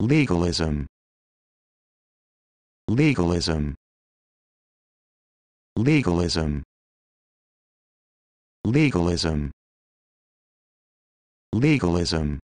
legalism. Legalism. Legalism. Legalism. Legalism.